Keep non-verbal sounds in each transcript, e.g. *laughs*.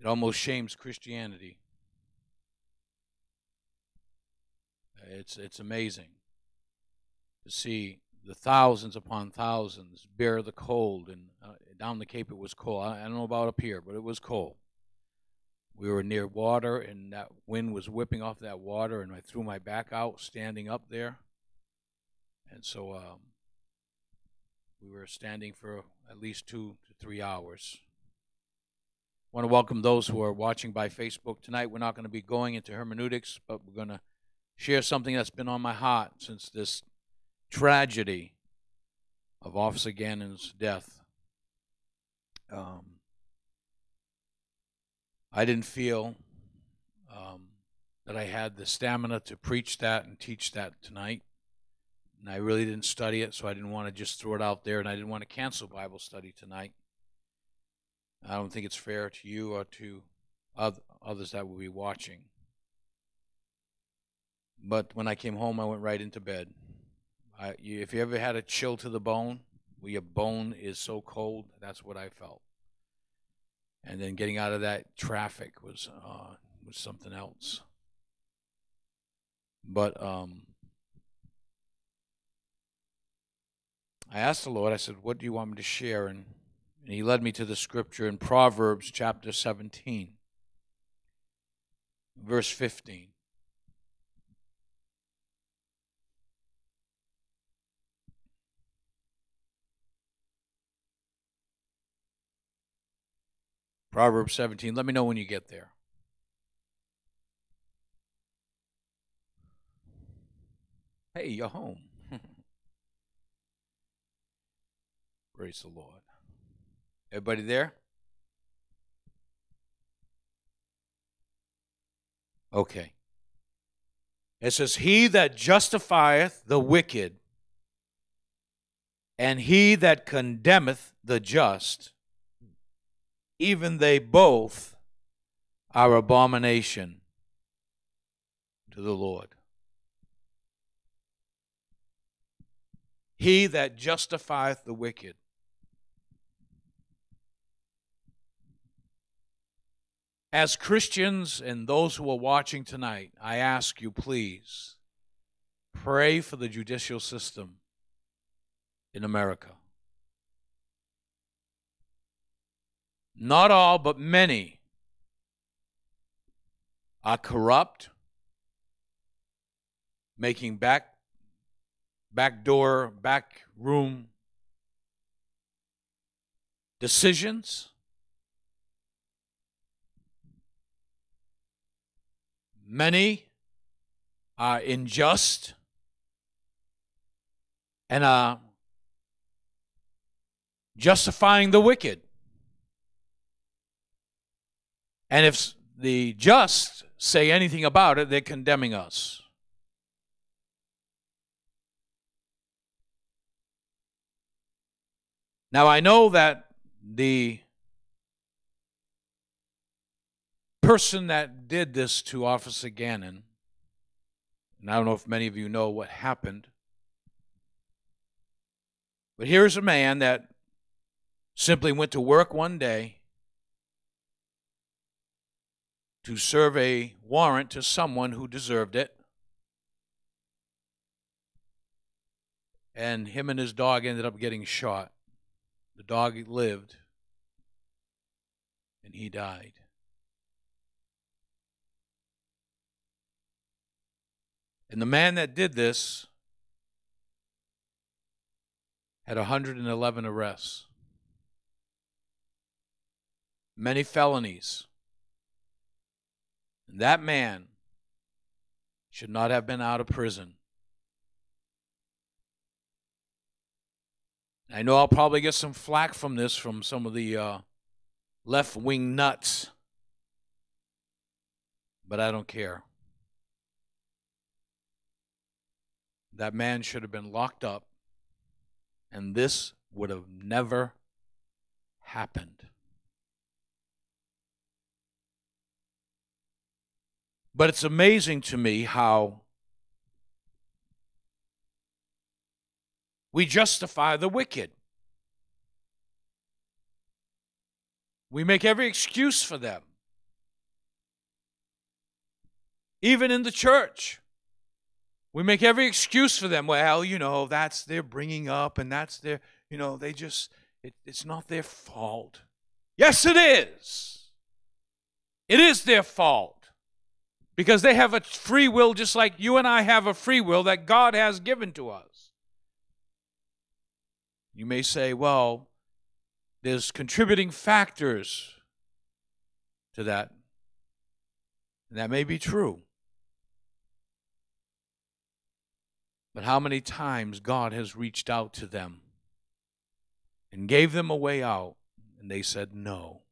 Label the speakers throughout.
Speaker 1: It almost shames Christianity. It's, it's amazing to see the thousands upon thousands bear the cold. And uh, down the Cape, it was cold. I, I don't know about up here, but it was cold. We were near water, and that wind was whipping off that water, and I threw my back out standing up there. And so um, we were standing for at least two to three hours. Want to welcome those who are watching by Facebook tonight. We're not going to be going into hermeneutics, but we're going to share something that's been on my heart since this tragedy of Officer Gannon's death. Um, I didn't feel um, that I had the stamina to preach that and teach that tonight. And I really didn't study it, so I didn't want to just throw it out there, and I didn't want to cancel Bible study tonight. I don't think it's fair to you or to others that will be watching. But when I came home, I went right into bed. I, if you ever had a chill to the bone, where your bone is so cold, that's what I felt. And then getting out of that traffic was uh, was something else. But um, I asked the Lord, I said, What do you want me to share? And, and He led me to the scripture in Proverbs chapter 17, verse 15. Proverbs 17. Let me know when you get there. Hey, you're home. *laughs* Praise the Lord. Everybody there? Okay. It says, He that justifieth the wicked, and he that condemneth the just, even they both are abomination to the Lord. He that justifieth the wicked As Christians and those who are watching tonight, I ask you, please, pray for the judicial system in America. Not all, but many are corrupt, making back back door, back room decisions Many are unjust and are justifying the wicked. And if the just say anything about it, they're condemning us. Now, I know that the person that did this to Officer Gannon, and I don't know if many of you know what happened, but here's a man that simply went to work one day to serve a warrant to someone who deserved it. And him and his dog ended up getting shot. The dog lived, and he died. And the man that did this had 111 arrests, many felonies. And that man should not have been out of prison. I know I'll probably get some flack from this from some of the uh, left wing nuts, but I don't care. that man should have been locked up, and this would have never happened. But it's amazing to me how we justify the wicked. We make every excuse for them, even in the church. We make every excuse for them. Well, you know, that's their bringing up, and that's their, you know, they just, it, it's not their fault. Yes, it is. It is their fault because they have a free will just like you and I have a free will that God has given to us. You may say, well, there's contributing factors to that. And that may be true. But how many times God has reached out to them and gave them a way out, and they said no.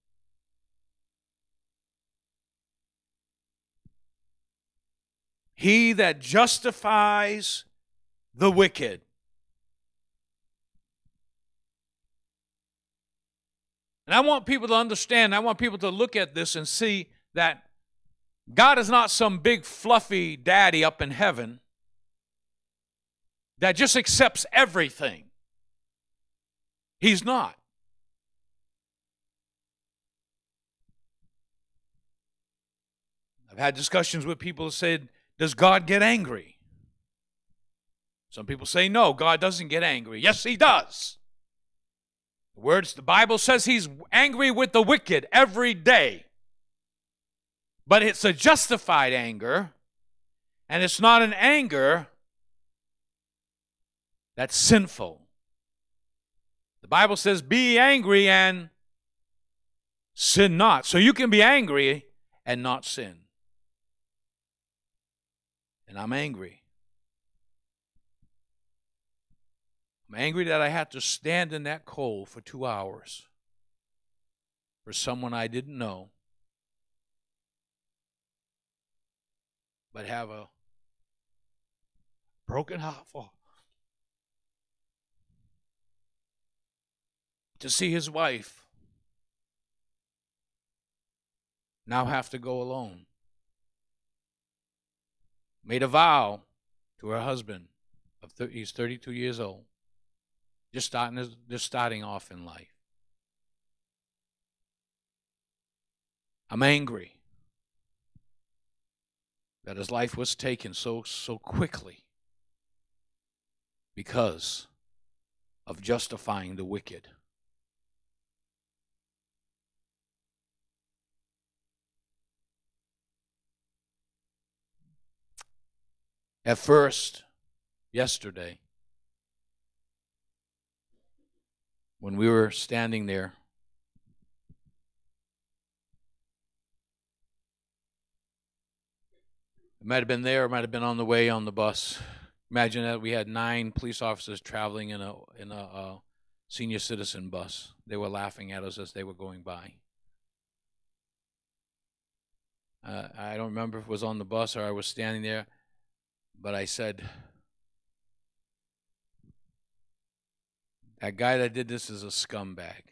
Speaker 1: He that justifies the wicked. And I want people to understand, I want people to look at this and see that God is not some big fluffy daddy up in heaven that just accepts everything. He's not. I've had discussions with people who said, Does God get angry? Some people say, No, God doesn't get angry. Yes, He does. The words, the Bible says He's angry with the wicked every day. But it's a justified anger, and it's not an anger that's sinful. The Bible says, Be angry and sin not. So you can be angry and not sin. And I'm angry. I'm angry that I had to stand in that cold for two hours for someone I didn't know, but have a broken heart for. To see his wife now have to go alone. Made a vow to her husband. Of th- he's 32 years old. Just starting, just starting off in life. I'm angry that his life was taken so so quickly because of justifying the wicked. At first, yesterday, when we were standing there, it might have been there, it might have been on the way on the bus. Imagine that we had nine police officers traveling in a in a, a senior citizen bus. They were laughing at us as they were going by. Uh, I don't remember if it was on the bus or I was standing there. But I said, that guy that did this is a scumbag.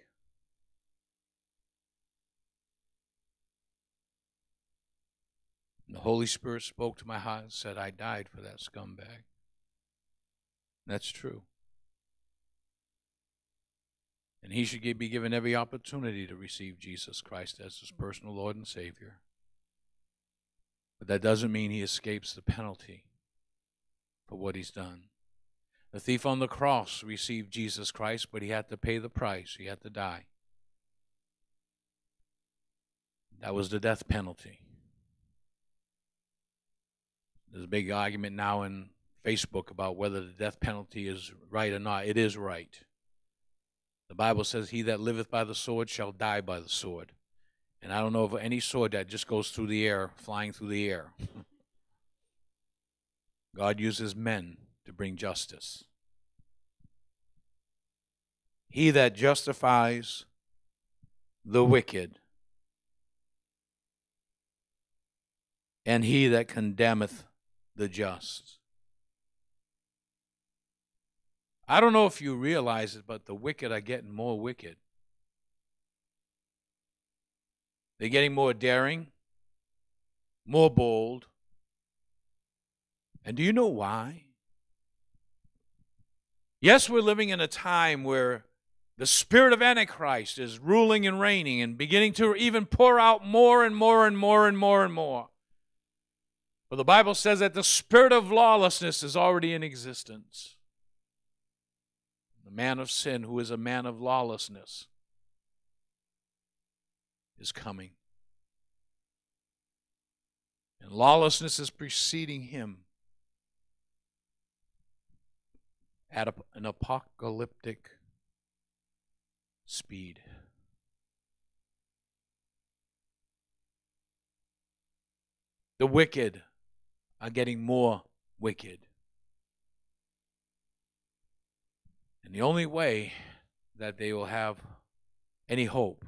Speaker 1: The Holy Spirit spoke to my heart and said, I died for that scumbag. That's true. And he should be given every opportunity to receive Jesus Christ as his personal Lord and Savior. But that doesn't mean he escapes the penalty for what he's done. The thief on the cross received Jesus Christ, but he had to pay the price. He had to die. That was the death penalty. There's a big argument now in Facebook about whether the death penalty is right or not. It is right. The Bible says, He that liveth by the sword shall die by the sword. And I don't know of any sword that just goes through the air, flying through the air. *laughs* God uses men to bring justice. He that justifies the wicked, and he that condemneth the just. I don't know if you realize it, but the wicked are getting more wicked. They're getting more daring, more bold, and do you know why? Yes, we're living in a time where the spirit of Antichrist is ruling and reigning and beginning to even pour out more and more and more and more and more. But the Bible says that the spirit of lawlessness is already in existence. The man of sin, who is a man of lawlessness, is coming. And lawlessness is preceding him at an apocalyptic speed. The wicked are getting more wicked. And the only way that they will have any hope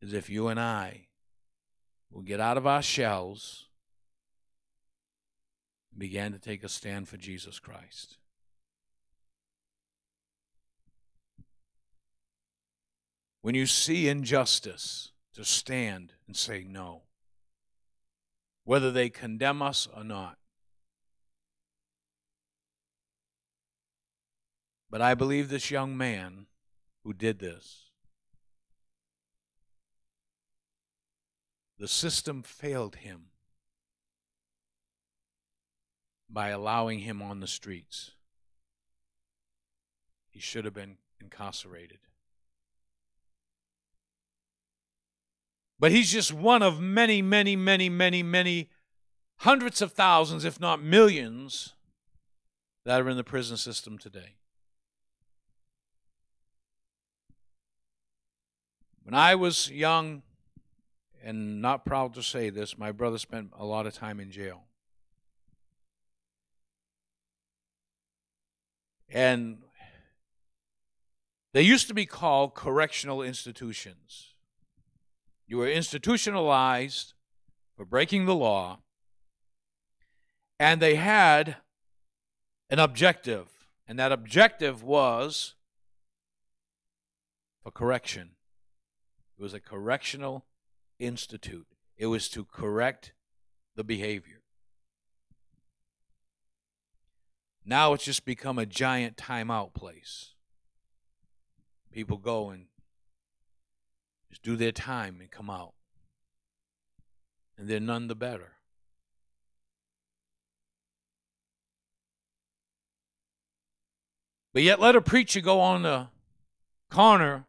Speaker 1: is if you and I will get out of our shells and begin to take a stand for Jesus Christ. When you see injustice, to stand and say no whether they condemn us or not. But I believe this young man who did this, the system failed him by allowing him on the streets. He should have been incarcerated. But he's just one of many, many, many, many, many hundreds of thousands, if not millions, that are in the prison system today. When I was young, and not proud to say this, my brother spent a lot of time in jail. And they used to be called correctional institutions. You were institutionalized for breaking the law, and they had an objective, and that objective was for correction. It was a correctional institute, it was to correct the behavior. Now it's just become a giant timeout place. People go and just do their time and come out. And they're none the better. But yet, let a preacher go on the corner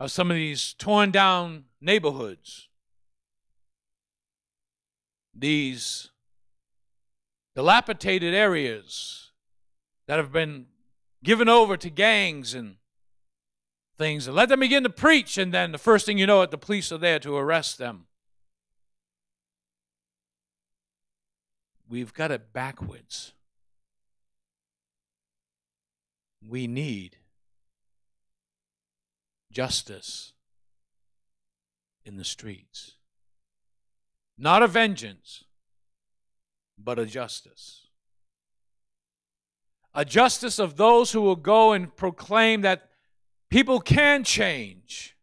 Speaker 1: of some of these torn down neighborhoods, these dilapidated areas that have been given over to gangs and things and let them begin to preach, and then the first thing you know it, the police are there to arrest them. We've got it backwards. We need justice in the streets. Not a vengeance, but a justice. A justice of those who will go and proclaim that People can change,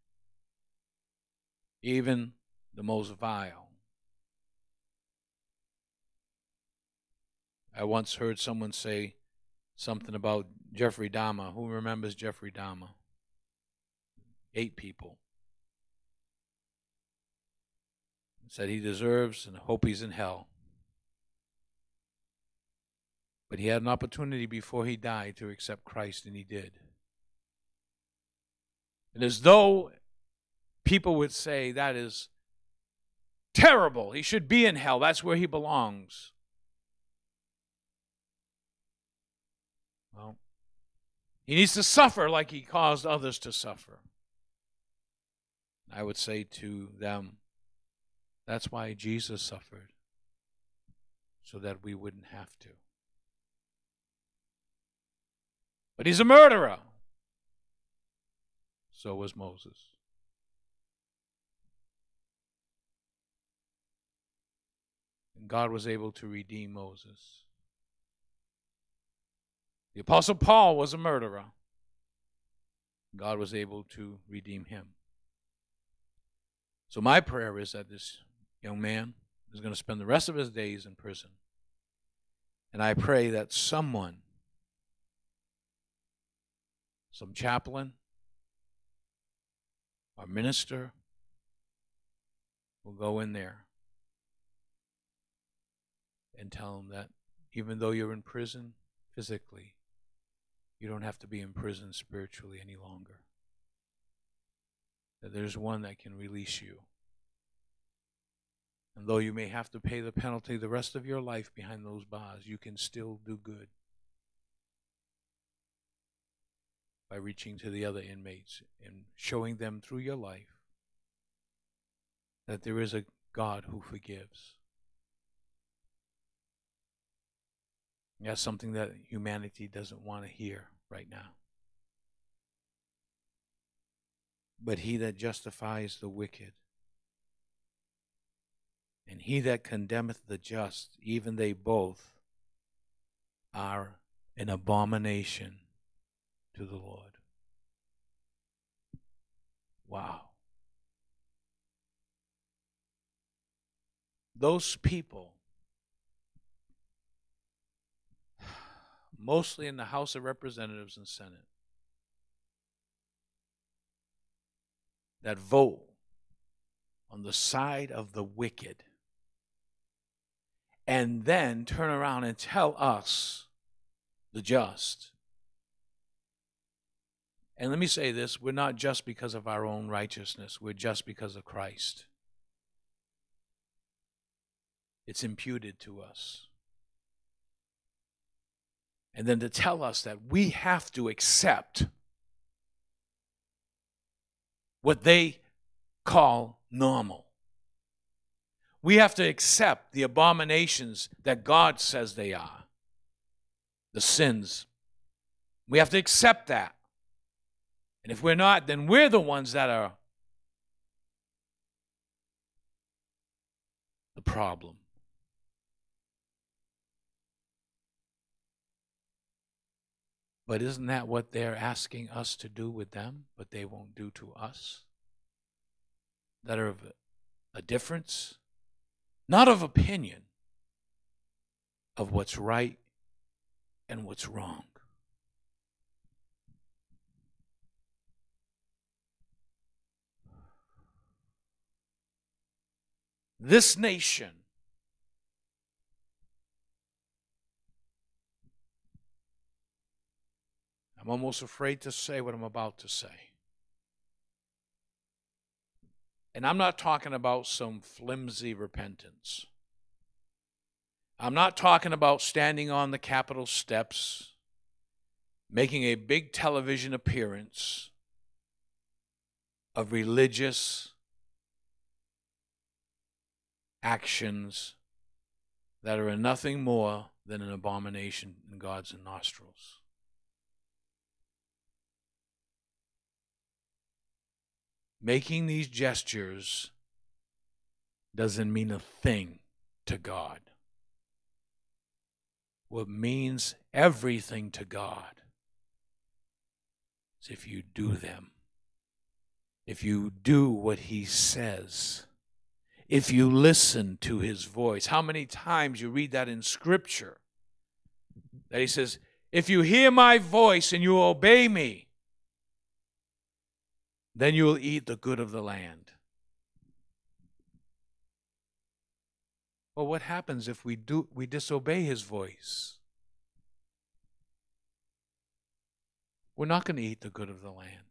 Speaker 1: even the most vile. I once heard someone say something about Jeffrey Dahmer. Who remembers Jeffrey Dahmer? Eight people. Said he deserves and hope he's in hell. But he had an opportunity before he died to accept Christ, and he did. And as though people would say that is terrible. He should be in hell. That's where he belongs. Well, he needs to suffer like he caused others to suffer. I would say to them, that's why Jesus suffered, so that we wouldn't have to. But he's a murderer. So was Moses. And God was able to redeem Moses. The Apostle Paul was a murderer. God was able to redeem him. So, my prayer is that this young man is going to spend the rest of his days in prison. And I pray that someone, some chaplain, our minister will go in there and tell them that even though you're in prison physically, you don't have to be in prison spiritually any longer. That there's one that can release you. And though you may have to pay the penalty the rest of your life behind those bars, you can still do good by reaching to the other inmates and showing them through your life that there is a God who forgives. That's something that humanity doesn't want to hear right now. But he that justifies the wicked, and he that condemneth the just, even they both are an abomination to the Lord. Wow. Those people, mostly in the House of Representatives and Senate, that vote on the side of the wicked and then turn around and tell us, the just. And let me say this we're not just because of our own righteousness, we're just because of Christ. It's imputed to us. And then to tell us that we have to accept what they call normal. We have to accept the abominations that God says they are, the sins. We have to accept that. And if we're not, then we're the ones that are the problem. But isn't that what they're asking us to do with them, but they won't do to us? That are of a difference? not of opinion, of what's right and what's wrong. This nation I'm almost afraid to say what I'm about to say. And I'm not talking about some flimsy repentance. I'm not talking about standing on the Capitol steps, making a big television appearance of religious actions that are nothing more than an abomination in God's nostrils. making these gestures doesn't mean a thing to God. What means everything to God is if you do them, if you do what He says, if you listen to His voice. How many times you read that in Scripture? That He says, If you hear my voice and you obey me, then you will eat the good of the land. Well, what happens if we do we disobey his voice? We're not going to eat the good of the land.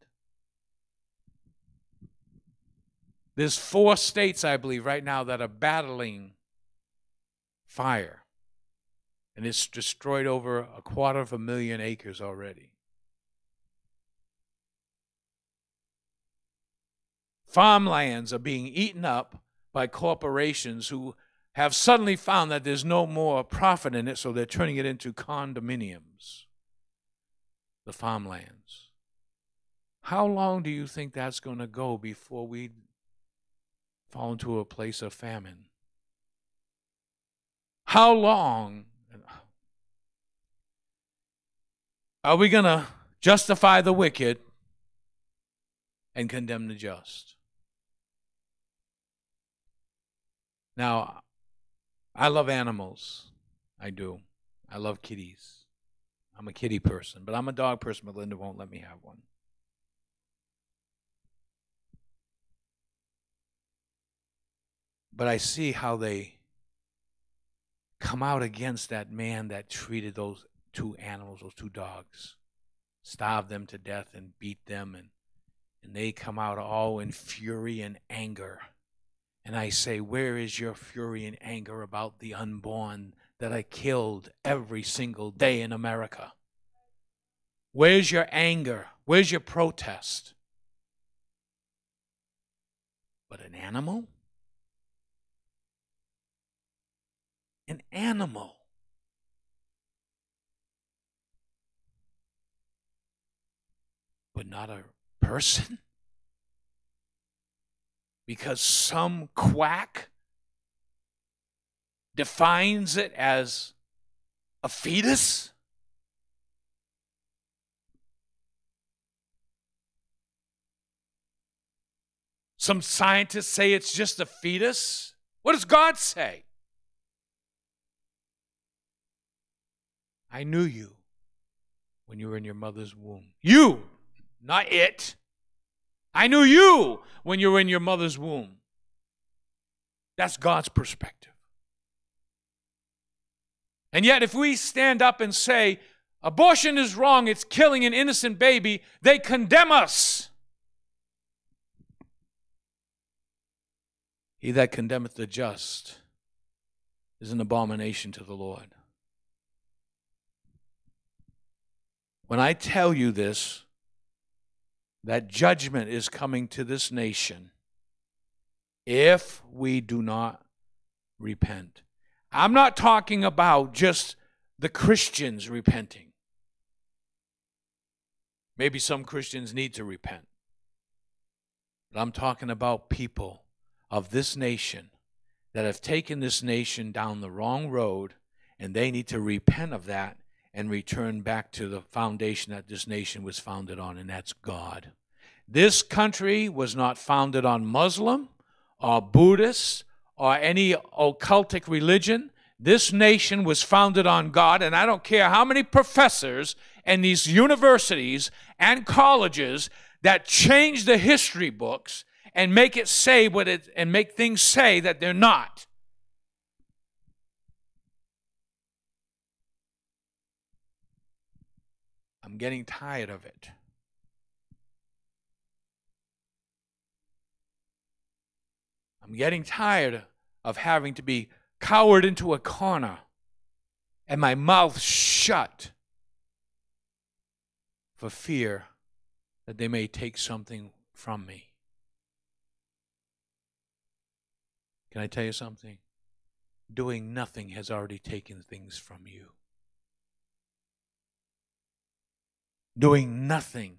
Speaker 1: There's four states, I believe, right now that are battling fire. And it's destroyed over a quarter of a million acres already. Farmlands are being eaten up by corporations who have suddenly found that there's no more profit in it, so they're turning it into condominiums. The farmlands. How long do you think that's going to go before we fall into a place of famine? How long are we going to justify the wicked and condemn the just? Now, I love animals. I do. I love kitties. I'm a kitty person, but I'm a dog person, but Linda won't let me have one. But I see how they come out against that man that treated those two animals, those two dogs, starved them to death and beat them, and, and they come out all in fury and anger. And I say, Where is your fury and anger about the unborn that I killed every single day in America? Where's your anger? Where's your protest? But an animal? An animal. But not a person? Because some quack defines it as a fetus? Some scientists say it's just a fetus. What does God say? I knew you when you were in your mother's womb. You, not it. I knew you when you were in your mother's womb. That's God's perspective. And yet, if we stand up and say, abortion is wrong, it's killing an innocent baby, they condemn us. He that condemneth the just is an abomination to the Lord. When I tell you this, that judgment is coming to this nation if we do not repent. I'm not talking about just the Christians repenting. Maybe some Christians need to repent. But I'm talking about people of this nation that have taken this nation down the wrong road, and they need to repent of that and return back to the foundation that this nation was founded on, and that's God. This country was not founded on Muslim or Buddhist or any occultic religion. This nation was founded on God, and I don't care how many professors and these universities and colleges that change the history books and make it say what it and make things say that they're not. I'm getting tired of it. I'm getting tired of having to be cowered into a corner and my mouth shut for fear that they may take something from me. Can I tell you something? Doing nothing has already taken things from you. Doing nothing.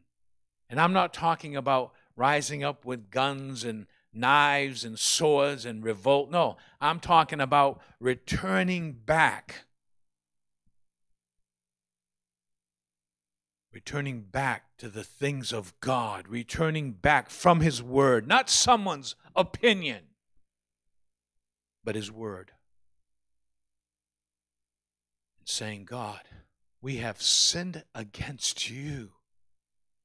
Speaker 1: And I'm not talking about rising up with guns and knives and swords and revolt. No, I'm talking about returning back. Returning back to the things of God, returning back from His Word, not someone's opinion but His Word. And saying, God, we have sinned against you.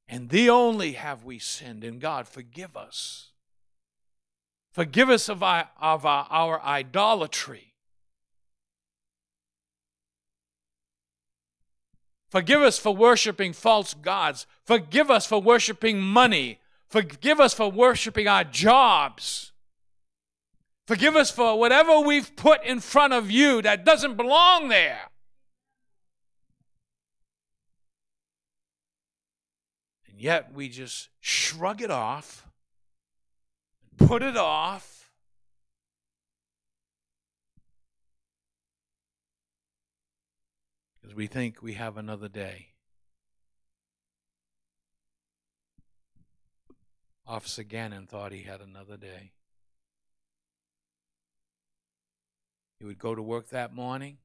Speaker 1: And thee only have we sinned. And God, forgive us. Forgive us of our, of our, our idolatry. Forgive us for worshiping false gods. Forgive us for worshiping money. Forgive us for worshiping our jobs. Forgive us for whatever we've put in front of you that doesn't belong there. And yet we just shrug it off, put it off. Because we think we have another day. Officer Gannon thought he had another day. He would go to work that morning,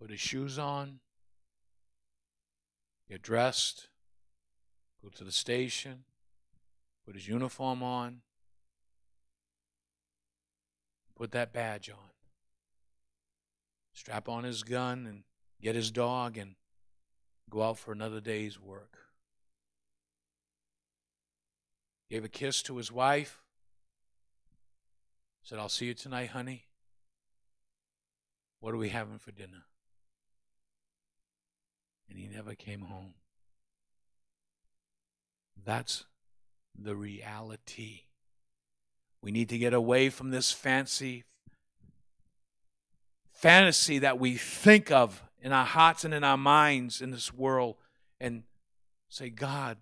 Speaker 1: put his shoes on, get dressed, go to the station, put his uniform on, put that badge on, strap on his gun, and get his dog and go out for another day's work. Gave a kiss to his wife Said, I'll see you tonight, honey. What are we having for dinner? And he never came home. That's the reality. We need to get away from this fancy fantasy that we think of in our hearts and in our minds in this world and say, God,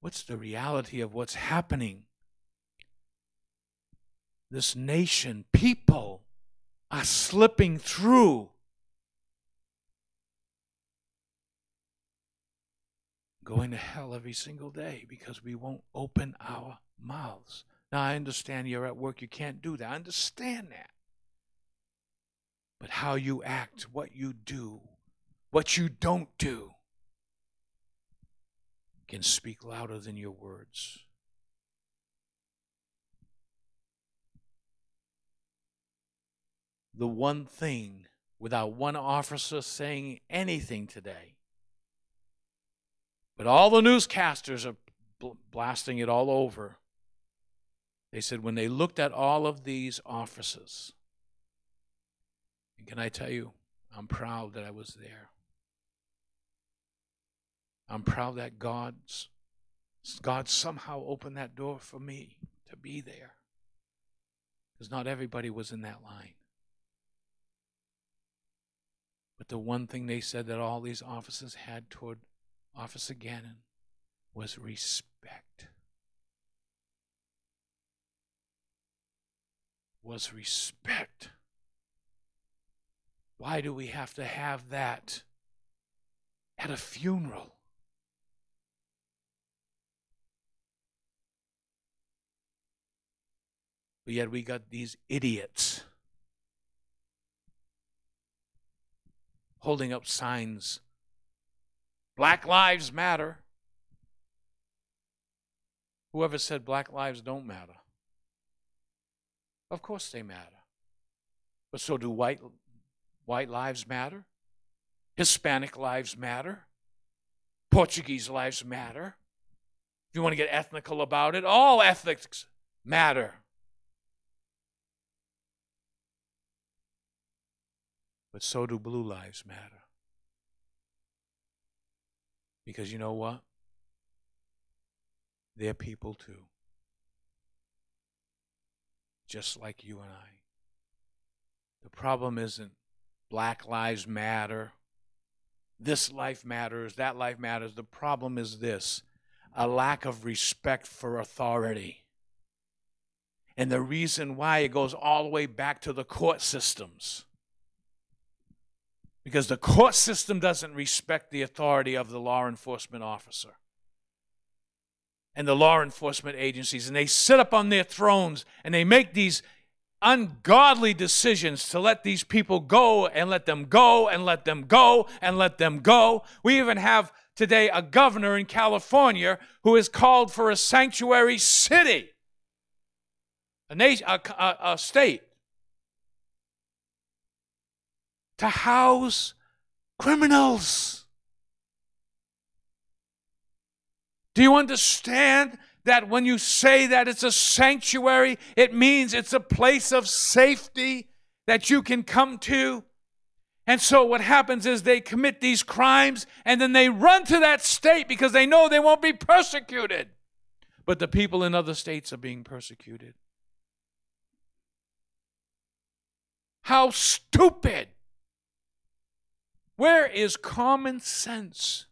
Speaker 1: what's the reality of what's happening? This nation, people are slipping through. Going to hell every single day because we won't open our mouths. Now, I understand you're at work, you can't do that. I understand that. But how you act, what you do, what you don't do, can speak louder than your words. The one thing, without one officer saying anything today, but all the newscasters are blasting it all over. They said when they looked at all of these offices, and can I tell you, I'm proud that I was there. I'm proud that God's God somehow opened that door for me to be there. Because not everybody was in that line. But the one thing they said that all these officers had toward Officer Gannon was respect. Was respect. Why do we have to have that at a funeral? But yet we got these idiots holding up signs Black Lives Matter. Whoever said black lives don't matter? Of course they matter. But so do white White lives matter. Hispanic lives matter. Portuguese lives matter. If you want to get ethnical about it, all ethics matter. But so do blue lives matter. Because you know what? They're people too. Just like you and I. The problem isn't Black Lives Matter. This life matters, that life matters. The problem is this a lack of respect for authority. And the reason why it goes all the way back to the court systems. Because the court system doesn't respect the authority of the law enforcement officer and the law enforcement agencies. And they sit up on their thrones and they make these ungodly decisions to let these people go and let them go and let them go and let them go. We even have today a governor in California who has called for a sanctuary city, a, nation, a, a, a state, to house criminals. Do you understand that when you say that it's a sanctuary, it means it's a place of safety that you can come to. And so what happens is they commit these crimes and then they run to that state because they know they won't be persecuted. But the people in other states are being persecuted. How stupid! Where is common sense?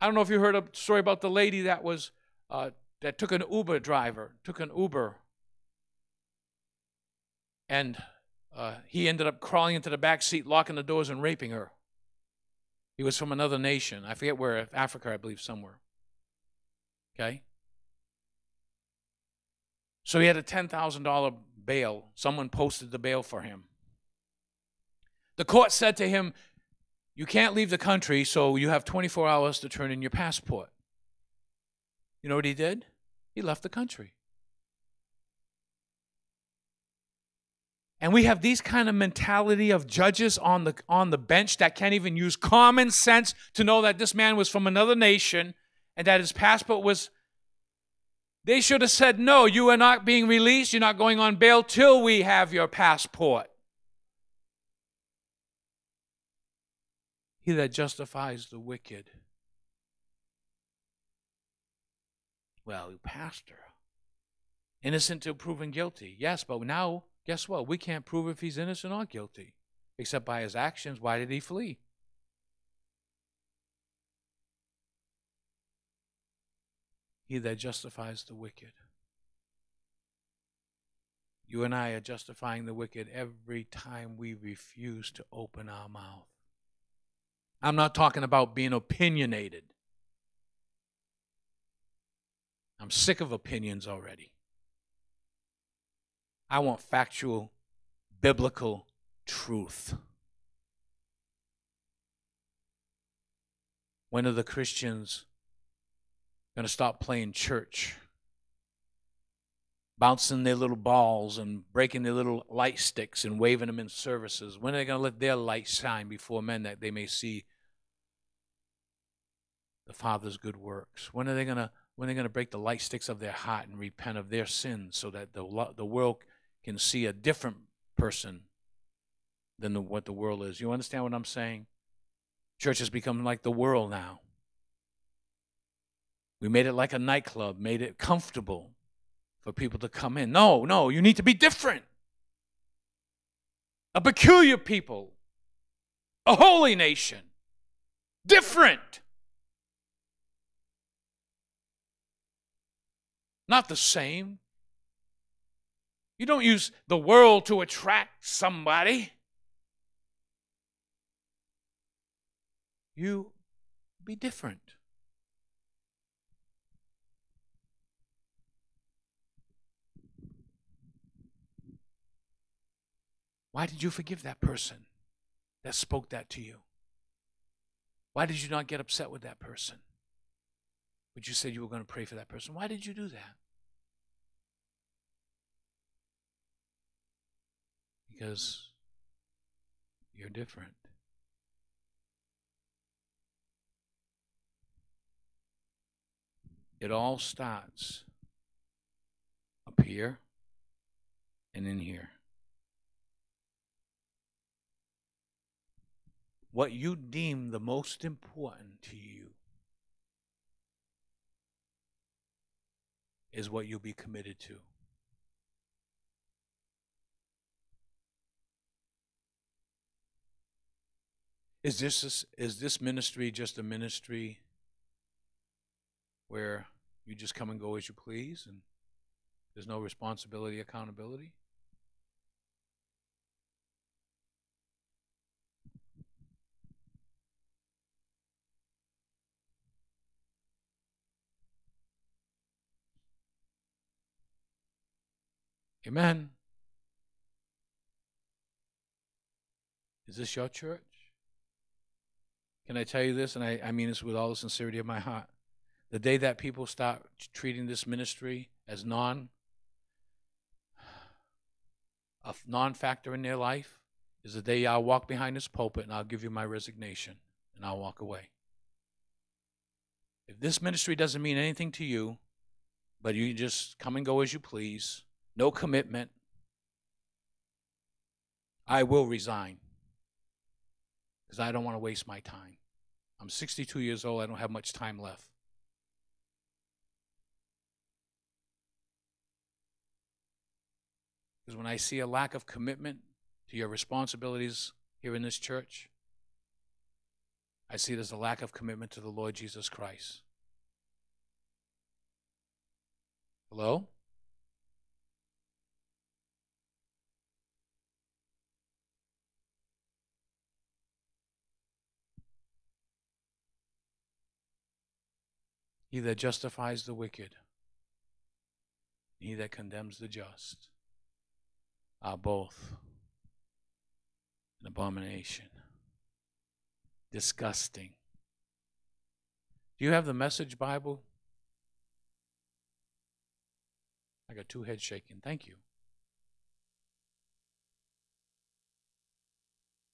Speaker 1: I don't know if you heard a story about the lady that was uh, that took an Uber driver, took an Uber, and uh, he ended up crawling into the back seat, locking the doors, and raping her. He was from another nation. I forget where, Africa, I believe, somewhere. Okay? So he had a $10,000 bail. Someone posted the bail for him. The court said to him, you can't leave the country, so you have 24 hours to turn in your passport. You know what he did? He left the country. And we have these kind of mentality of judges on the on the bench that can't even use common sense to know that this man was from another nation and that his passport was they should have said no, you are not being released, you're not going on bail till we have your passport. He that justifies the wicked. Well, pastor, innocent till proven guilty. Yes, but now, guess what? We can't prove if he's innocent or guilty, except by his actions. Why did he flee? He that justifies the wicked. You and I are justifying the wicked every time we refuse to open our mouth. I'm not talking about being opinionated. I'm sick of opinions already. I want factual, biblical truth. When are the Christians going to stop playing church? Bouncing their little balls and breaking their little light sticks and waving them in services. When are they going to let their light shine before men that they may see the Father's good works? When are they going to when are they going to break the light sticks of their heart and repent of their sins so that the the world can see a different person than the, what the world is? You understand what I'm saying? Church has become like the world now. We made it like a nightclub, made it comfortable for people to come in. No, no, you need to be different. A peculiar people, a holy nation, different. Not the same. You don't use the world to attract somebody. You be different. Why did you forgive that person that spoke that to you? Why did you not get upset with that person? But you said you were going to pray for that person. Why did you do that? Because you're different. It all starts up here and in here. What you deem the most important to you is what you'll be committed to. Is this is this ministry just a ministry where you just come and go as you please and there's no responsibility, accountability? Amen. Is this your church? Can I tell you this? And I, I mean this with all the sincerity of my heart. The day that people start treating this ministry as non a non factor in their life is the day I'll walk behind this pulpit and I'll give you my resignation and I'll walk away. If this ministry doesn't mean anything to you, but you just come and go as you please, no commitment, I will resign because I don't want to waste my time. I'm 62 years old, I don't have much time left. Because when I see a lack of commitment to your responsibilities here in this church, I see there's a lack of commitment to the Lord Jesus Christ. Hello? He that justifies the wicked, he that condemns the just, are both an abomination. Disgusting. Do you have the message Bible? I got two heads shaking. Thank you.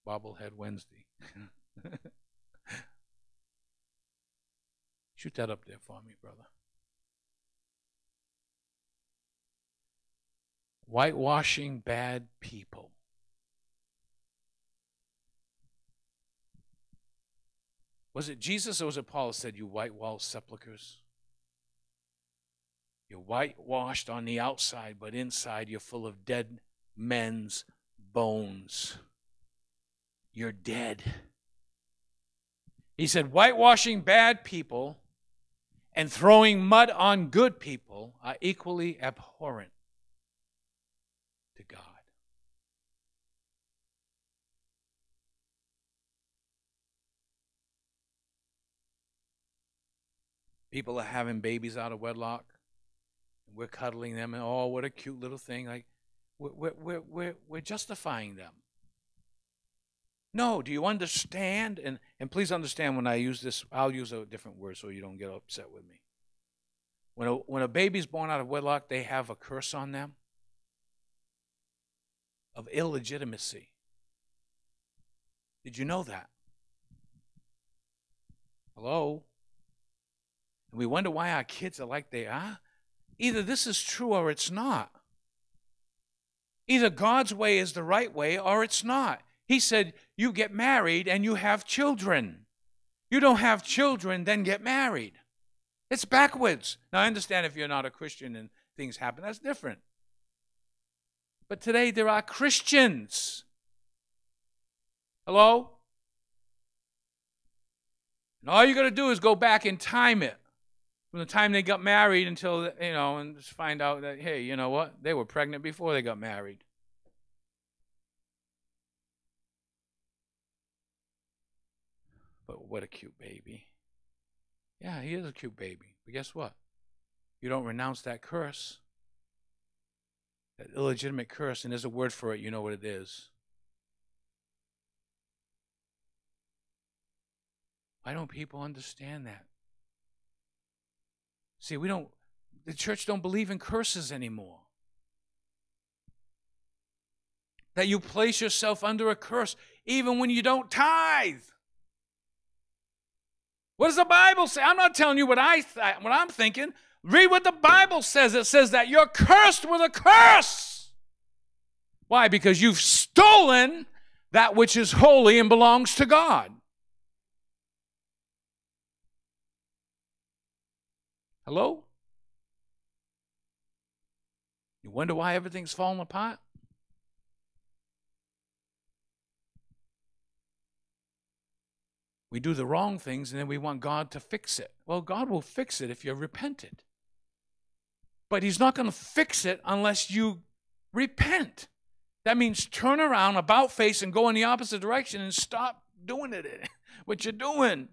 Speaker 1: Bobblehead Wednesday. *laughs* Shoot that up there for me, brother. Whitewashing bad people. Was it Jesus or was it Paul who said, You whitewall sepulchres? You're whitewashed on the outside, but inside you're full of dead men's bones. You're dead. He said, whitewashing bad people and throwing mud on good people are equally abhorrent to God. People are having babies out of wedlock. We're cuddling them, and oh, what a cute little thing. Like, we're, we're, we're, we're justifying them. No, do you understand? And, and please understand when I use this, I'll use a different word so you don't get upset with me. When a, when a baby's born out of wedlock, they have a curse on them of illegitimacy. Did you know that? Hello? And we wonder why our kids are like they are. Either this is true or it's not. Either God's way is the right way or it's not. He said, You get married and you have children. You don't have children, then get married. It's backwards. Now, I understand if you're not a Christian and things happen, that's different. But today there are Christians. Hello? And all you got to do is go back and time it from the time they got married until, you know, and just find out that, hey, you know what? They were pregnant before they got married. What a cute baby. Yeah, he is a cute baby. But guess what? You don't renounce that curse, that illegitimate curse, and there's a word for it, you know what it is. Why don't people understand that? See, we don't, the church don't believe in curses anymore. That you place yourself under a curse even when you don't tithe. What does the Bible say? I'm not telling you what I th- what I'm thinking. Read what the Bible says. It says that you're cursed with a curse. Why? Because you've stolen that which is holy and belongs to God. Hello? You wonder why everything's falling apart? We do the wrong things and then we want God to fix it. Well, God will fix it if you're repentant. But He's not going to fix it unless you repent. That means turn around, about face, and go in the opposite direction and stop doing it, *laughs* what you're doing.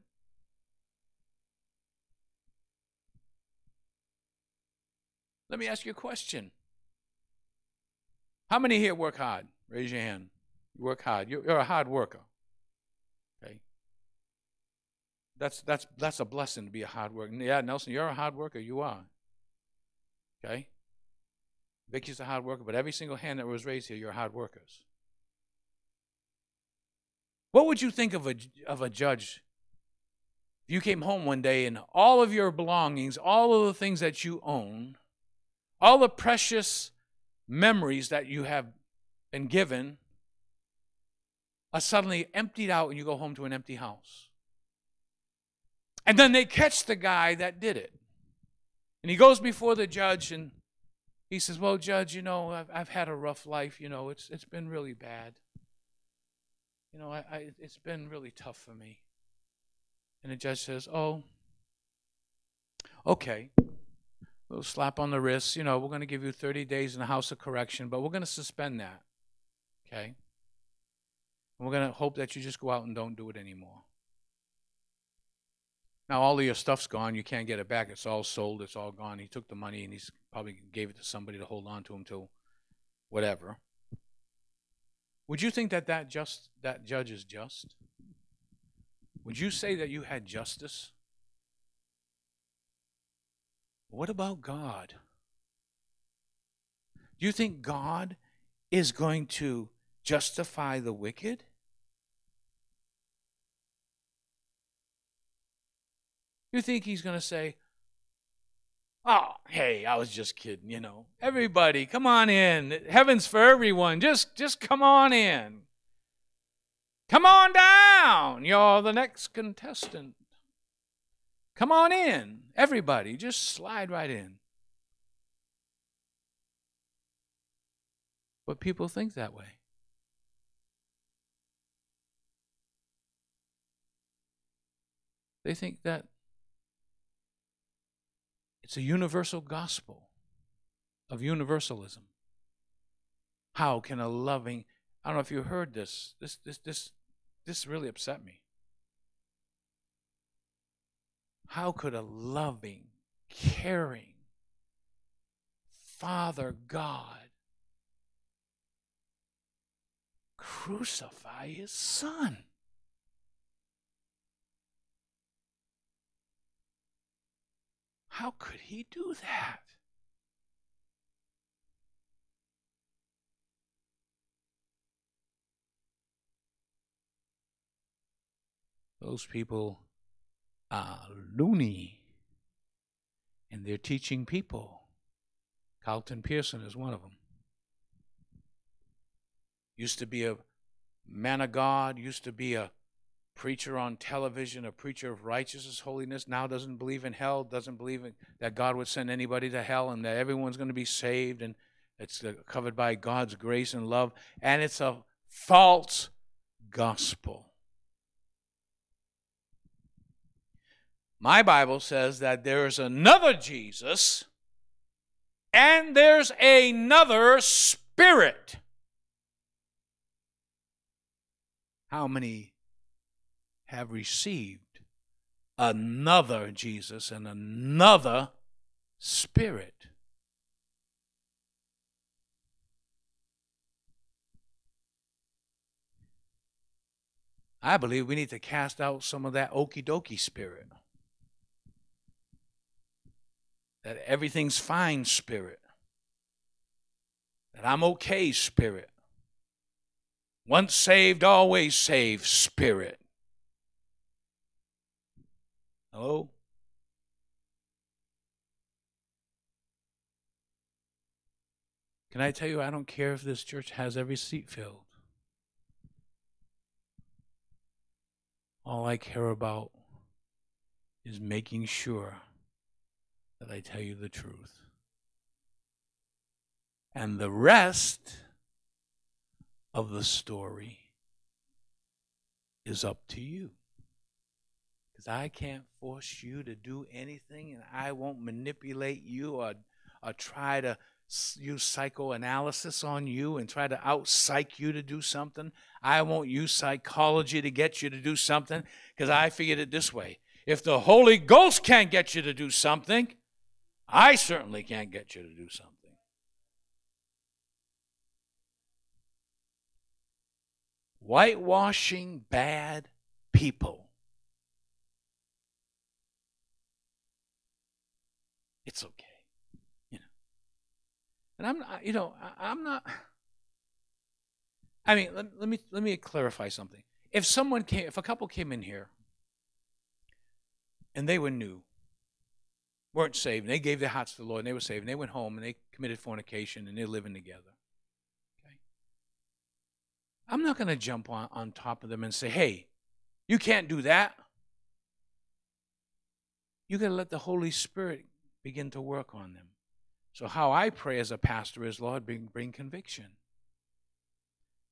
Speaker 1: Let me ask you a question. How many here work hard? Raise your hand. You work hard. You're a hard worker. Okay. That's that's that's a blessing to be a hard worker. Yeah, Nelson, you're a hard worker. You are. Okay. Vicky's a hard worker, but every single hand that was raised here, you're hard workers. What would you think of a of a judge if you came home one day and all of your belongings, all of the things that you own, all the precious memories that you have been given are suddenly emptied out and you go home to an empty house. And then they catch the guy that did it. And he goes before the judge and he says, Well, judge, you know, I've, I've had a rough life. You know, it's, it's been really bad. You know, I, I, it's been really tough for me. And the judge says, Oh, okay little slap on the wrist. You know, we're going to give you 30 days in the house of correction, but we're going to suspend that. Okay? And we're going to hope that you just go out and don't do it anymore. Now, all of your stuff's gone. You can't get it back. It's all sold. It's all gone. He took the money and he's probably gave it to somebody to hold on to him till whatever. Would you think that that just that judge is just? Would you say that you had justice? What about God? Do you think God is going to justify the wicked? You think he's going to say, Oh, hey, I was just kidding, you know. Everybody, come on in. Heaven's for everyone. Just just come on in. Come on down. You're the next contestant. Come on in. Everybody, just slide right in. But people think that way. They think that it's a universal gospel of universalism. How can a loving I don't know if you heard this. This this this this really upset me. How could a loving, caring Father God crucify his son? How could he do that? Those people are loony and they're teaching people. Carlton Pearson is one of them. Used to be a man of God, used to be a preacher on television, a preacher of righteousness, holiness, now doesn't believe in hell, doesn't believe in, that God would send anybody to hell and that everyone's going to be saved and it's covered by God's grace and love. And it's a false gospel. My Bible says that there is another Jesus and there's another Spirit. How many have received another Jesus and another Spirit? I believe we need to cast out some of that okey dokey spirit. that everything's fine spirit, that I'm okay spirit, once saved, always saved spirit. Hello? Can I tell you, I don't care if this church has every seat filled. All I care about is making sure that I tell you the truth. And the rest of the story is up to you. Because I can't force you to do anything, and I won't manipulate you or, or try to use psychoanalysis on you and try to out psych you to do something. I won't use psychology to get you to do something because I figured it this way if the Holy Ghost can't get you to do something, I certainly can't get you to do something. Whitewashing bad people. It's okay. You know. And I'm you know, I'm not *sighs* I mean, let, let me let me clarify something. If someone came if a couple came in here and they were new weren't saved. And they gave their hearts to the Lord and they were saved. And they went home and they committed fornication and they're living together. Okay? I'm not going to jump on, on top of them and say, hey, you can't do that. You got to let the Holy Spirit begin to work on them. So, how I pray as a pastor is, Lord, bring, bring conviction.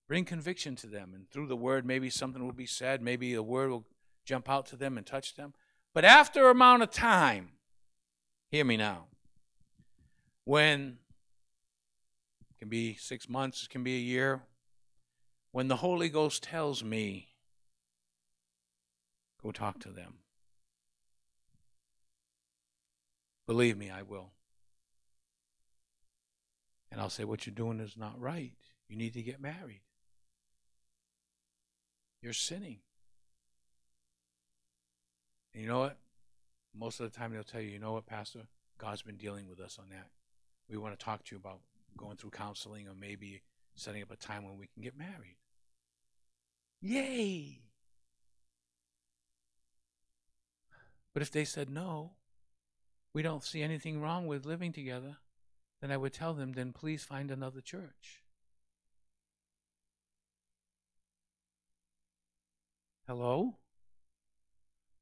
Speaker 1: Bring conviction to them. And through the word, maybe something will be said. Maybe the word will jump out to them and touch them. But after a amount of time, Hear me now. When it can be six months, it can be a year, when the Holy Ghost tells me, go talk to them. Believe me, I will. And I'll say, what you're doing is not right. You need to get married. You're sinning. And you know what? most of the time they'll tell you, you know what, Pastor, God's been dealing with us on that. We want to talk to you about going through counseling or maybe setting up a time when we can get married. Yay! But if they said no, we don't see anything wrong with living together, then I would tell them, then please find another church. Hello?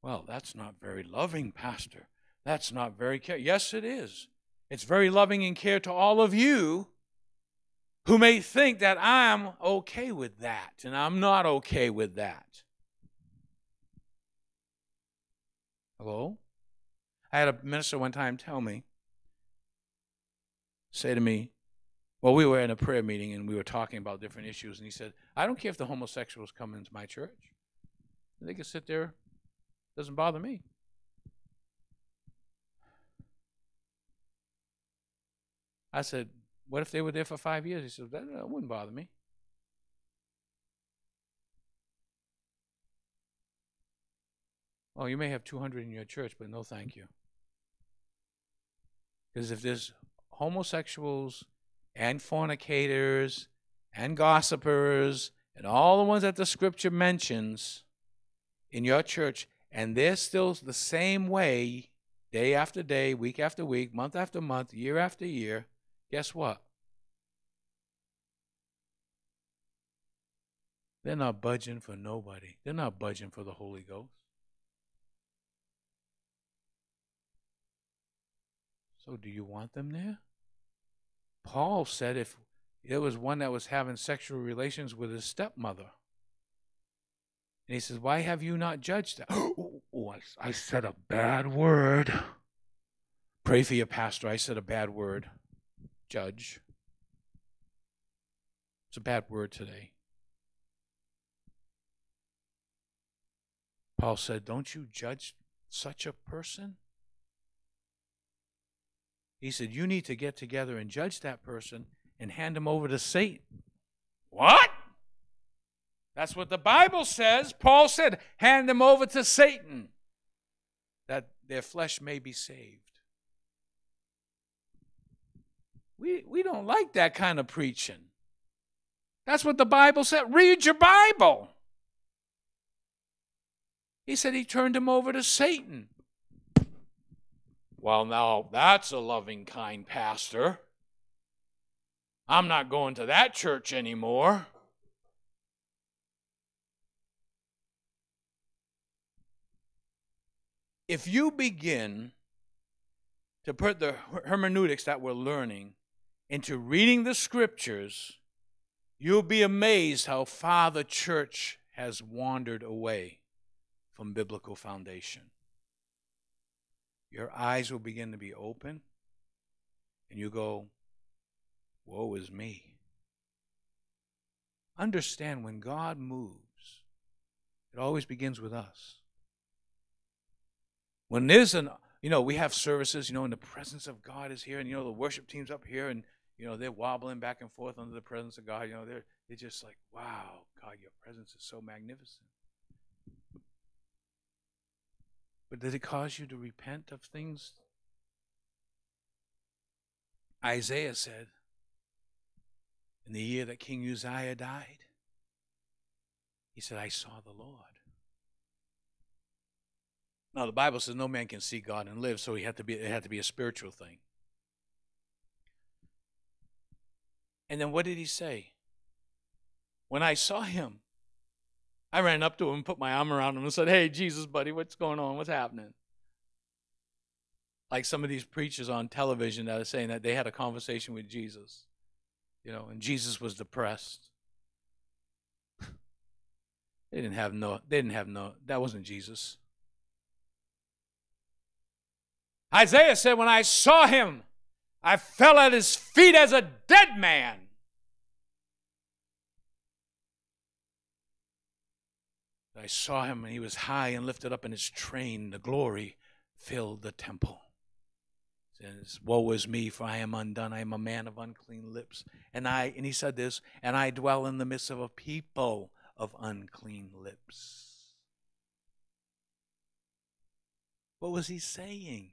Speaker 1: Well, that's not very loving, Pastor. That's not very care. Yes, it is. It's very loving and care to all of you who may think that I'm okay with that, and I'm not okay with that. Hello? I had a minister one time tell me, say to me, well, we were in a prayer meeting and we were talking about different issues, and he said, I don't care if the homosexuals come into my church. They can sit there, doesn't bother me. I said, What if they were there for five years? He said, That, that wouldn't bother me. Oh, you may have 200 in your church, but no thank you. Because if there's homosexuals and fornicators and gossipers and all the ones that the scripture mentions in your church, and they're still the same way day after day, week after week, month after month, year after year, guess what? They're not budging for nobody. They're not budging for the Holy Ghost. So, do you want them there? Paul said if there was one that was having sexual relations with his stepmother, and he says, Why have you not judged that? *gasps* Oh, oh I said a bad word. Pray for your pastor. I said a bad word. Judge. It's a bad word today. Paul said, Don't you judge such a person? He said, You need to get together and judge that person and hand him over to Satan. What? That's what the Bible says. Paul said, Hand them over to Satan that their flesh may be saved. We, we don't like that kind of preaching. That's what the Bible said. Read your Bible. He said he turned him over to Satan. Well, now that's a loving, kind pastor. I'm not going to that church anymore. If you begin to put the hermeneutics that we're learning into reading the scriptures, you'll be amazed how far the church has wandered away from biblical foundation your eyes will begin to be open and you go, Woe is me. Understand when God moves, it always begins with us. When there's an, you know, we have services, you know, and the presence of God is here, and, you know, the worship team's up here, and, you know, they're wobbling back and forth under the presence of God. You know, they're, they're just like, wow, God, your presence is so magnificent. But did it cause you to repent of things? Isaiah said, in the year that King Uzziah died, he said, I saw the Lord. Now the Bible says no man can see God and live, so he had to be it had to be a spiritual thing. And then what did he say? When I saw him, I ran up to him, put my arm around him, and said, Hey, Jesus, buddy, what's going on? What's happening? Like some of these preachers on television that are saying that they had a conversation with Jesus, you know, and Jesus was depressed. they didn't have no, they didn't have no, that wasn't Jesus. Isaiah said, When I saw him, I fell at his feet as a dead man. I saw him, and he was high and lifted up in his train. The glory filled the temple. Says, Woe is me, for I am undone. I am a man of unclean lips. And I and he said this, and I dwell in the midst of a people of unclean lips. What was he saying?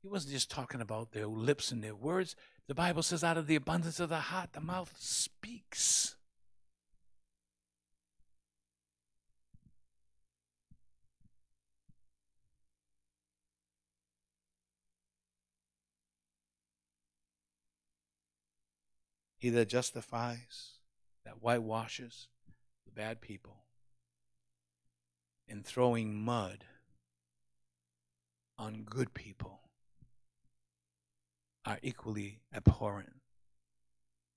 Speaker 1: He wasn't just talking about their lips and their words. The Bible says, out of the abundance of the heart, the mouth speaks. He that justifies, that whitewashes the bad people, and throwing mud on good people are equally abhorrent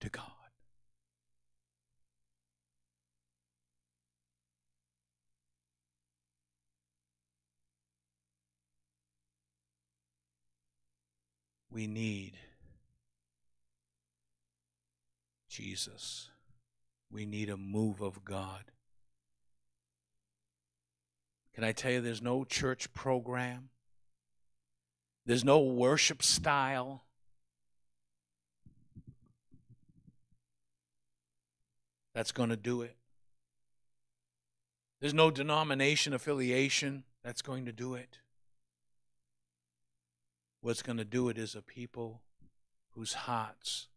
Speaker 1: to God. We need Jesus. We need a move of God. Can I tell you, there's no church program, there's no worship style. That's going to do it. There's no denomination affiliation that's going to do it. What's going to do it is a people whose hearts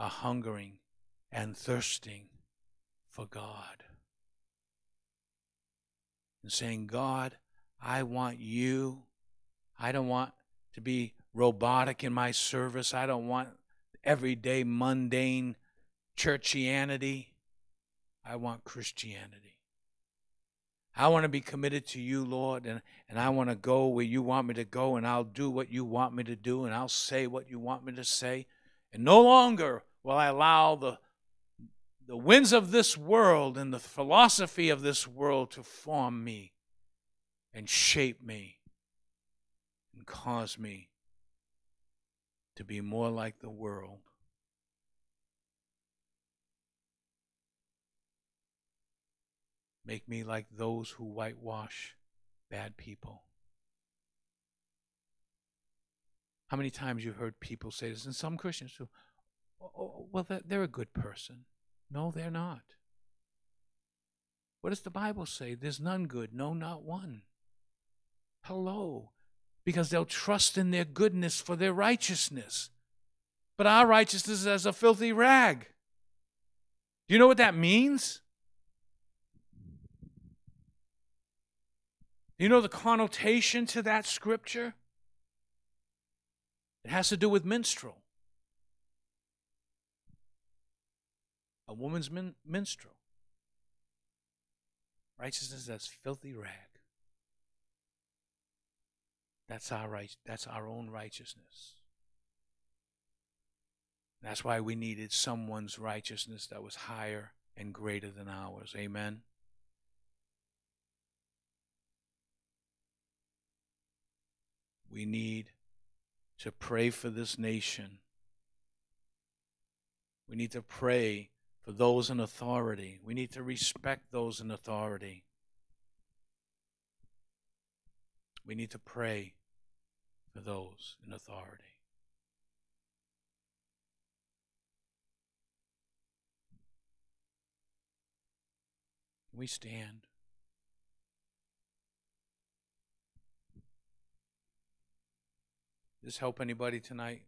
Speaker 1: are hungering and thirsting for God. And saying, God, I want you. I don't want to be robotic in my service. I don't want everyday mundane churchianity. I want Christianity. I want to be committed to you, Lord, and, and I want to go where you want me to go, and I'll do what you want me to do, and I'll say what you want me to say. And no longer will I allow the, the winds of this world and the philosophy of this world to form me and shape me and cause me to be more like the world. Make me like those who whitewash bad people. How many times you've heard people say this, and some Christians oh, Oh, oh, oh, well, they're a good person. No, they're not. What does the Bible say? There's none good, no, not one. Hello. Because they'll trust in their goodness for their righteousness. But our righteousness is as a filthy rag. Do you know what that means? You know the connotation to that scripture? It has to do with minstrel. A woman's min- minstrel. Righteousness that's filthy rag. That's our right. That's our own righteousness. That's why we needed someone's righteousness that was higher and greater than ours. Amen. We need to pray for this nation. We need to pray those in authority. We need to respect those in authority. We need to pray for those in authority. We stand. Does this help anybody tonight?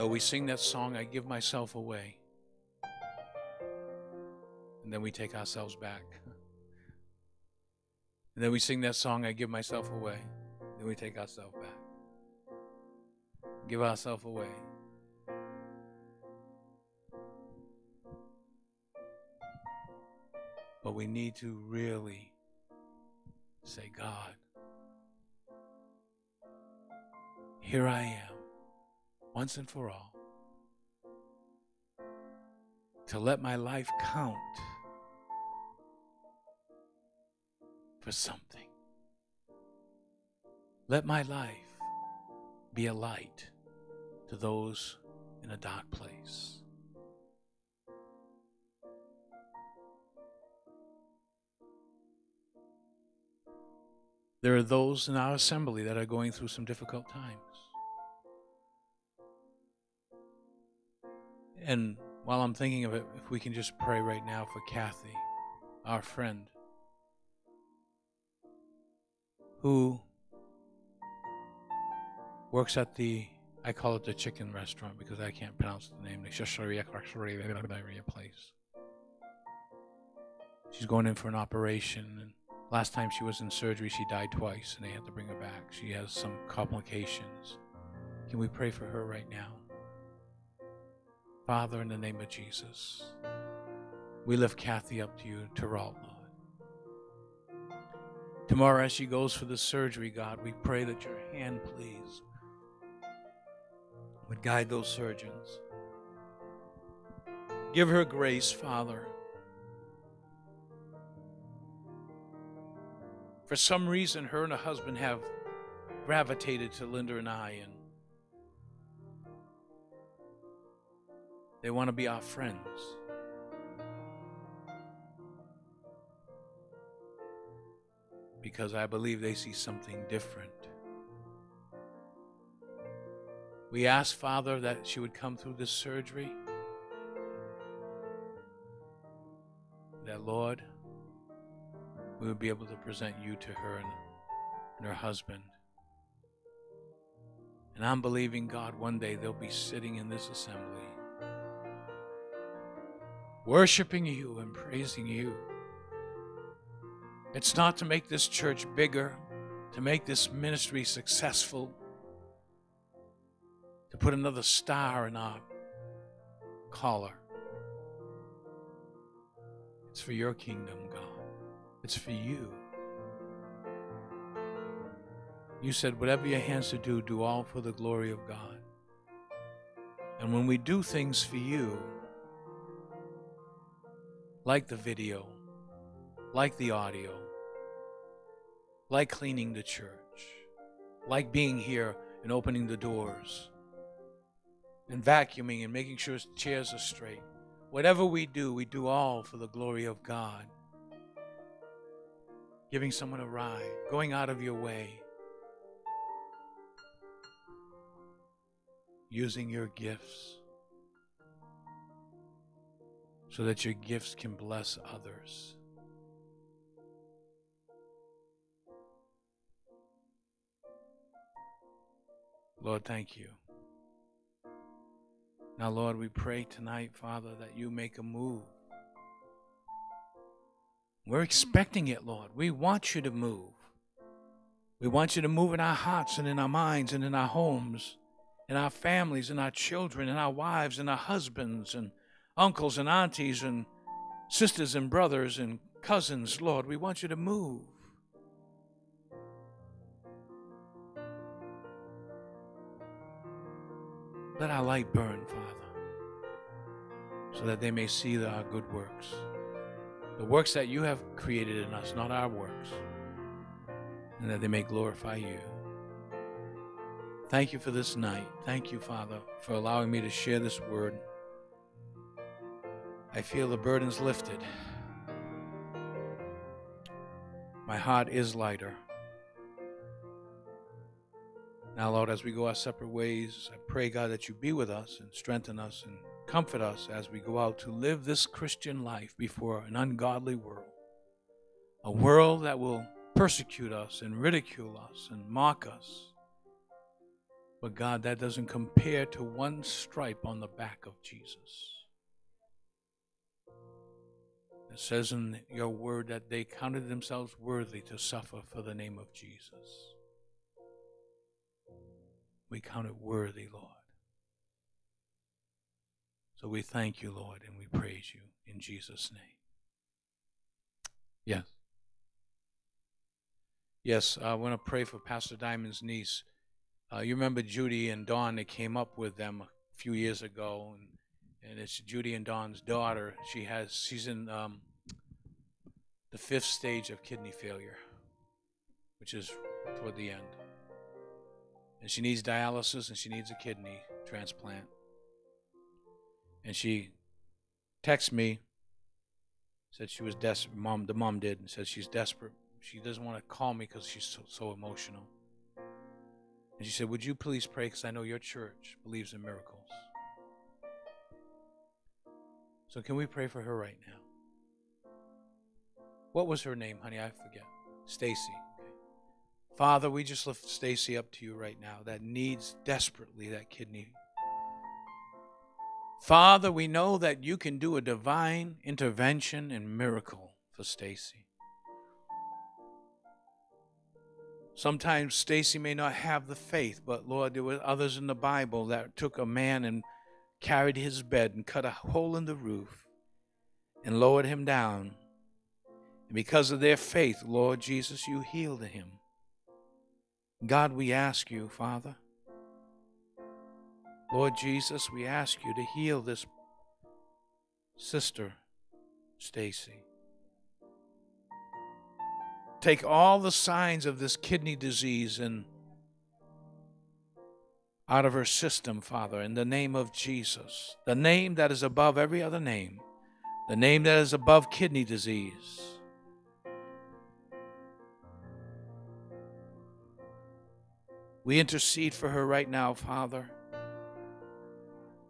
Speaker 1: No, we sing that song, I give myself away. And then we take ourselves back. *laughs* And then we sing that song, I give myself away. Then we take ourselves back. Give ourselves away. But we need to really say, God, here I am once and for all, to let my life count for something. Let my life be a light to those in a dark place. There are those in our assembly that are going through some difficult times. And while I'm thinking of it, if we can just pray right now for Kathy, our friend, who works at the, I call it the chicken restaurant because I can't pronounce the name, the place. She's going in for an operation, and Last time she was in surgery, she died twice and they had to bring her back. She has some complications. Can we pray for her right now? Father, in the name of Jesus, we lift Kathy up to you, Terrell, Lord. Tomorrow, as she goes for the surgery, God, we pray that your hand, please, would guide those surgeons. Give her grace, Father. For some reason, her and her husband have gravitated to Linda and I, and they want to be our friends. Because I believe they see something different. We ask, Father, that she would come through this surgery. That, Lord, we would be able to present you to her and, and her husband. And I'm believing, God, one day they'll be sitting in this assembly, worshiping you and praising you. It's not to make this church bigger, to make this ministry successful, to put another star in our collar. It's for your kingdom, God. It's for you. You said, whatever your hands to do, do all for the glory of God. And when we do things for you, like the video, like the audio, like cleaning the church, like being here and opening the doors, and vacuuming and making sure chairs are straight. Whatever we do, we do all for the glory of God. Giving someone a ride, going out of your way, using your gifts so that your gifts can bless others. Lord, thank you. Now, Lord, we pray tonight, Father, that you make a move we're expecting it, Lord. We want you to move. We want you to move in our hearts and in our minds and in our homes, in our families, in our children, in our wives, and our husbands, and uncles and aunties, and sisters and brothers and cousins, Lord. We want you to move. Let our light burn, Father, so that they may see our good works the works that you have created in us, not our works, and that they may glorify you. Thank you for this night. Thank you, Father, for allowing me to share this word. I feel the burdens lifted. My heart is lighter. Now, Lord, as we go our separate ways, I pray, God, that you be with us and strengthen us and Comfort us as we go out to live this Christian life before an ungodly world. A world that will persecute us and ridicule us and mock us. But God, that doesn't compare to one stripe on the back of Jesus. It says in your word that they counted themselves worthy to suffer for the name of Jesus. We count it worthy, Lord. So we thank you, Lord, and we praise you in Jesus' name. Yes. Yes, I want to pray for Pastor Diamond's niece. Uh, you remember Judy and Don that came up with them a few years ago, and, and it's Judy and Don's daughter. She has she's in um, the fifth stage of kidney failure, which is toward the end, and she needs dialysis and she needs a kidney transplant and she texted me, said she was desperate. Mom, the mom did, and said she's desperate. She doesn't want to call me because she's so, so emotional. And she said, Would you please pray? Because I know your church believes in miracles. So, can we pray for her right now? What was her name, honey? I forget. Stacy. Father, we just lift Stacy up to you right now that needs desperately that kidney Father, we know that you can do a divine intervention and miracle for Stacy. Sometimes Stacy may not have the faith, but Lord, there were others in the Bible that took a man and carried his bed and cut a hole in the roof and lowered him down. And because of their faith, Lord Jesus, you healed him. God, we ask you, Father, Lord Jesus, we ask you to heal this sister, Stacy. Take all the signs of this kidney disease and out of her system, Father, in the name of Jesus, the name that is above every other name, the name that is above kidney disease. We intercede for her right now, Father.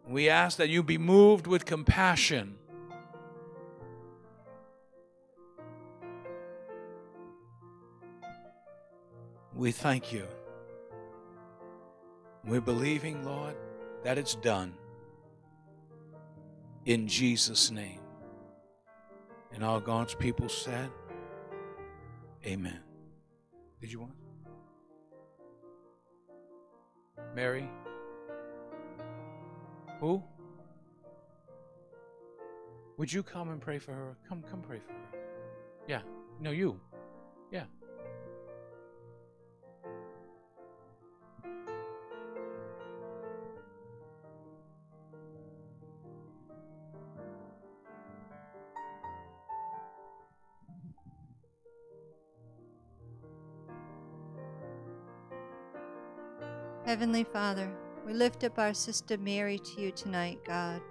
Speaker 1: We ask that you be moved with compassion. We thank you. We're believing, Lord, that it's done. In Jesus' name. And all God's people said, Amen. Did you want? Mary? Who? Would you come and pray for her? Come, come pray for her. Yeah. No, you. Yeah.
Speaker 2: Heavenly Father, we lift up our sister Mary to you tonight, God.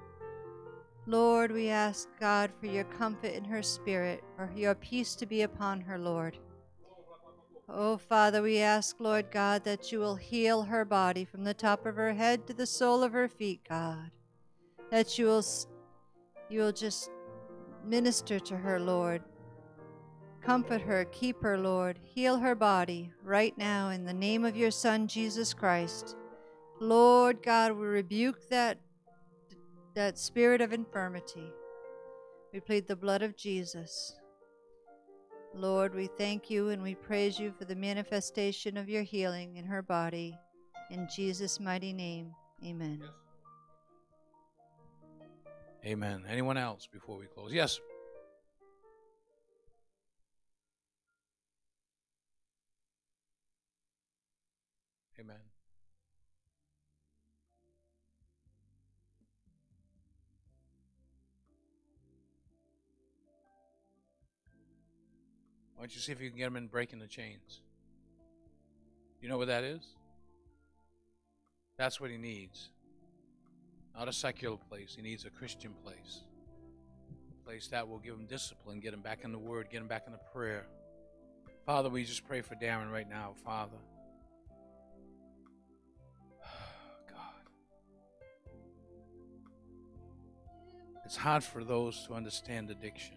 Speaker 2: Lord, we ask God for your comfort in her spirit, for your peace to be upon her, Lord. Oh, Father, we ask, Lord God, that you will heal her body from the top of her head to the sole of her feet, God. That you will, you will just minister to her, Lord. Comfort her, keep her, Lord. Heal her body right now in the name of your Son, Jesus Christ. Lord God, we rebuke that, that spirit of infirmity. We plead the blood of Jesus. Lord, we thank you and we praise you for the manifestation of your healing in her body. In Jesus' mighty name, amen.
Speaker 1: Amen. Anyone else before we close? Yes. Why don't you see if you can get him in breaking the chains? You know what that is? That's what he needs. Not a secular place. He needs a Christian place. A place that will give him discipline, get him back in the Word, get him back in the prayer. Father, we just pray for Darren right now, Father. *sighs* God. It's hard for those to understand addiction.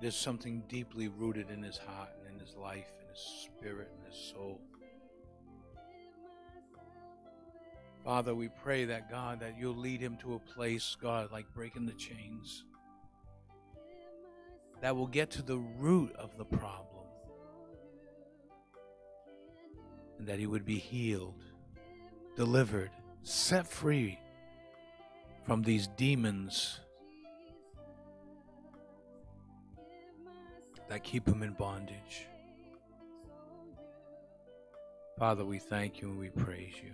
Speaker 1: There's something deeply rooted in his heart and in his life and his spirit and his soul. Father, we pray that God, that you'll lead him to a place, God, like breaking the chains, that will get to the root of the problem, and that he would be healed, delivered, set free from these demons that keep him in bondage. Father, we thank you and we praise you.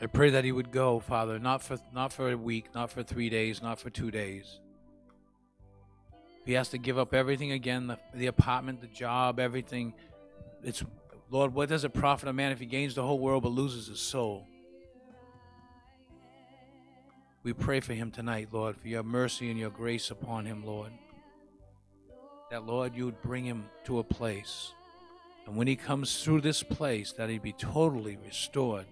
Speaker 1: I pray that he would go, Father, not for not for a week, not for three days, not for two days. He has to give up everything again, the, the apartment, the job, everything. It's Lord, what does it profit a man if he gains the whole world but loses his soul? We pray for him tonight, Lord, for your mercy and your grace upon him, Lord. That, Lord, you would bring him to a place. And when he comes through this place, that he be totally restored.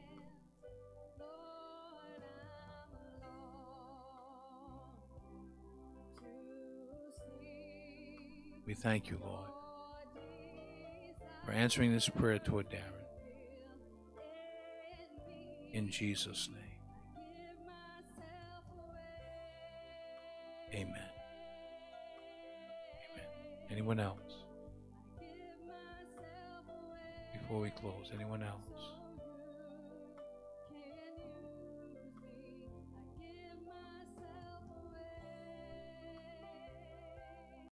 Speaker 1: We thank you, Lord, for answering this prayer toward Darren. In Jesus' name. Amen. Amen. Anyone else? Before we close, anyone else?